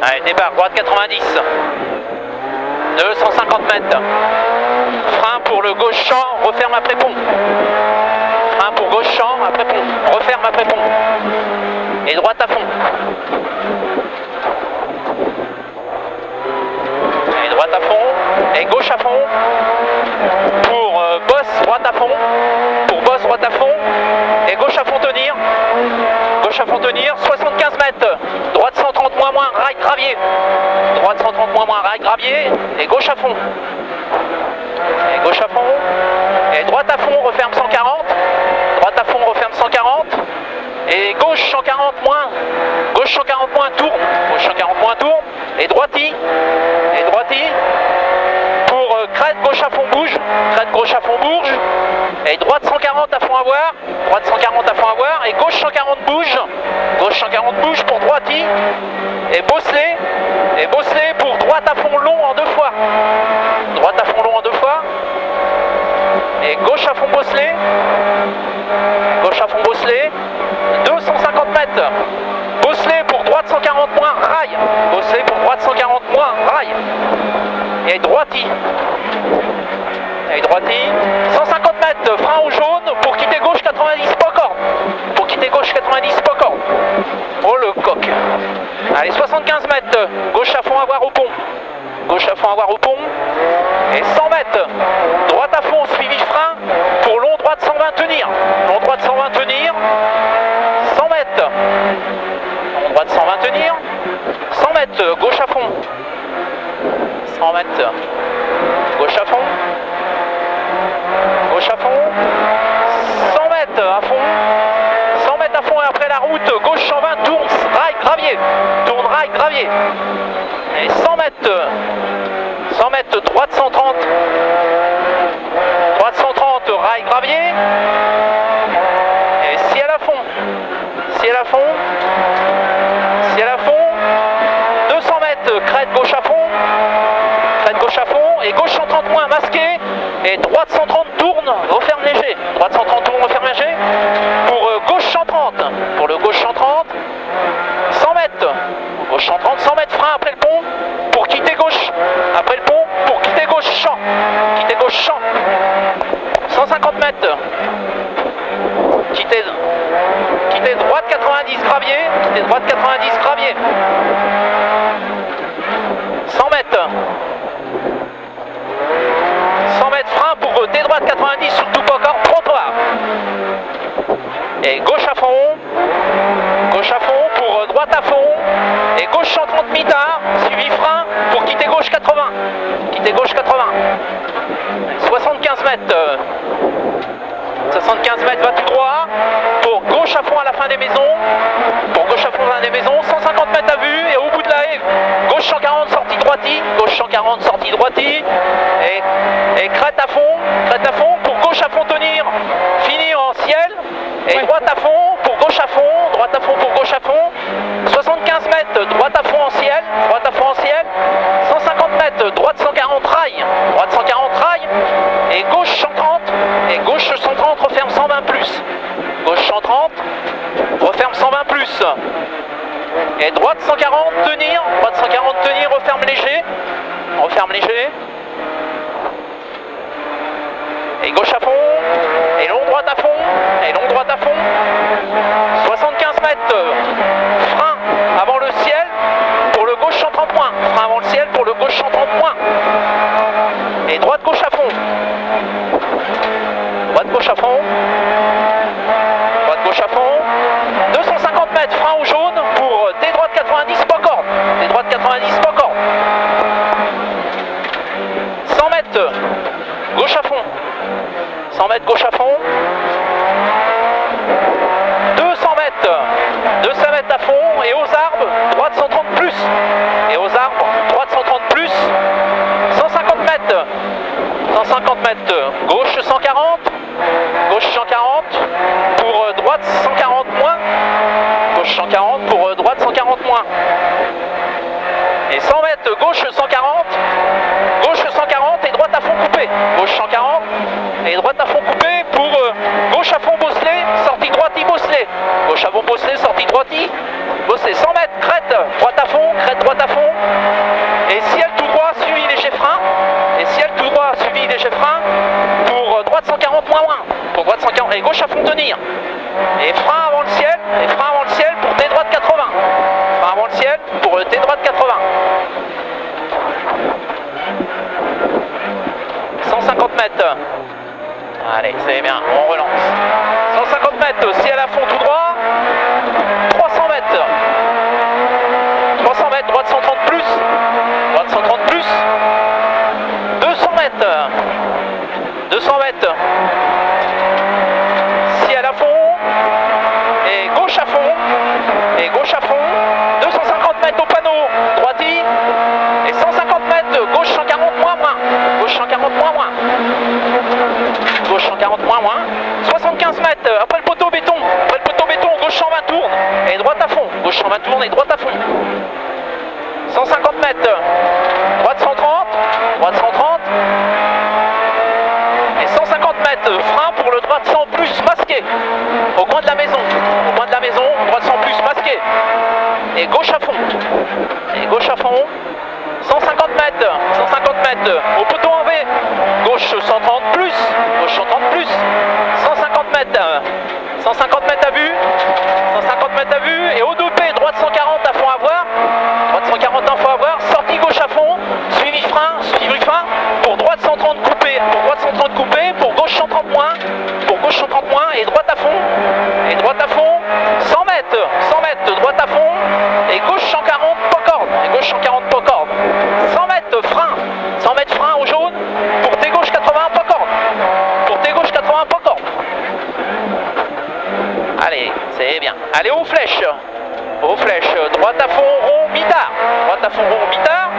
Allez, départ, droite 90. 250 mètres. Frein pour le gauche champ, referme après pont. Frein pour gauche champ, après pont. Referme après pont. Et droite à fond. Et droite à fond. Et gauche à fond. Pour euh, bosse, droite à fond. Pour bosse, droite à fond. Et gauche à fond tenir. Gauche à fond tenir. 75 mètres. Droite 130 moins moins, rail Droite 130 moins moins, gravier. Et gauche à fond. Et gauche à fond. Et droite à fond, referme 140. Droite à fond, referme 140. Et gauche 140 moins. Gauche 140 moins, tourne. Gauche 140 moins, tourne. Et droiti. Et droiti. Pour euh, crête, gauche à fond, bouge. Crête, gauche à fond, bouge. Et droite 140 à fond à voir. Droite 140 à fond à voir. Et gauche 140 bouge. Gauche 140 bouge pour droiti. Et bosselet. Et bosselet pour droite à fond long en deux fois. Droite à fond long en deux fois. Et gauche à fond bosselet. Gauche à fond bosselet. 250 mètres. Bosselet pour droite 140 moins, rail. Bosselet pour droite 140 moins, rail. Et droiti. Et droiti. 150 mètres, frein au jaune pour quitter gauche 90, pas corde. Pour quitter gauche 90, pas corde. Oh le coq. Allez, 75 mètres, gauche à fond à voir au pont. Gauche à voir au pont. Et 100 mètres, droite à fond, suivi frein pour long droite 120 tenir. Long droite 120 tenir. 100 mètres. Long droite 120 tenir. 100 mètres, gauche à fond. 100 mètres. Gauche à fond. Gauche à fond. 100 mètres à fond. 100 mètres à fond et après la route, gauche 120, tourne, rail, gravier. Tourne, rail, gravier. Et 100 mètres. 100 mètres, droite 130. Droite 130, rail, gravier. Et ciel à fond. Ciel à fond. Ciel à fond. 200 mètres, crête gauche à fond. Crête gauche à fond. Et gauche 130 moins, masqué. Et droite 130 tourne, referme léger. Droite 130 tourne, referme léger. Pour euh, gauche 130. Pour le gauche 130. 100 mètres. Gauche 130, 100 mètres frein après le pont. Pour quitter gauche. Après le pont. Pour quitter gauche champ. Quitter gauche champ. 150 mètres. Quitter, quitter droite 90 gravier. Quitter droite 90 gravier. 100 mètres. 100 mètres frein pour T droite 90 surtout pas encore trottoir. Et gauche à fond. Gauche à fond pour droite à fond. Et gauche 130 mitard. Suivi frein pour quitter gauche 80. Quitter gauche 80. 75 mètres. 75 mètres va tout droit. Pour gauche à fond à la fin des maisons. Pour gauche à fond à la fin des maisons. 150 mètres à vue. Et au bout de la haie, gauche 140 sortie droiti. Gauche 140 sortie droiti. Et crête à fond. Crête à fond pour gauche à fond tenir. Fini en ciel. Et droite à fond pour gauche à fond. Droite à fond pour gauche à fond. 75 mètres droite à fond en ciel. Droite à fond en ciel. 150 mètres droite 140 rail. Droite 140 rail. Et gauche 130. Et gauche 130 referme 120 plus. Gauche 130. Referme 120 plus. Et droite 140 tenir. Droite 140 tenir. Referme léger. Referme léger. Et gauche à fond. Et long droite à fond. Et long droite à fond. 2 ça mètres à fond et aux arbres, droite 130 plus. Et aux arbres, droite 130 plus, 150 mètres. 150 mètres, gauche 140, gauche 140, pour euh, droite 140 moins, gauche 140, pour euh, droite 140 moins. Et 100 mètres, gauche 140, gauche 140 et droite à fond coupé. Gauche 140 et droite à fond coupé pour euh, gauche à fond bosselé, sortie droite Ibosselé. Gauche à fond bosselé. Et frein avant le ciel, et frein avant le ciel pour T droite 80. Frein avant le ciel pour le T droite 80. 150 mètres. Allez, c'est bien, on relance. moins moins. 75 mètres, après le poteau béton, après le poteau béton, gauche 120 tourne, et droite à fond, gauche 120 tourne et droite à fond. 150 mètres, droite 130, droite 130, et 150 mètres, frein pour le droite 100 plus masqué, au coin de la maison, au coin de la maison, droite 100 plus masqué, et gauche à fond, et gauche à fond, 150 mètres. 150 mètres. Au poteau en V. Gauche 130 plus. Gauche 130 plus. 150 mètres. 150 mètres à vue. 150 mètres à vue. Et au 2P, droite 140 à fond à voir. Droite 140 à fond à voir. Sortie gauche à fond. Suivi frein. Suivi frein. Pour droite 130 coupé. Pour droite 130 coupé. Pour gauche 130 moins. Pour gauche 130 moins. Et droite à fond. Et droite à fond. 100 mètres. 100 mètres. Droite à fond. Et gauche 140 pas corde. Et gauche 140 Allez, aux flèches. Aux flèches. Droite à fond rond, mitard. Droite à fond rond, mitard.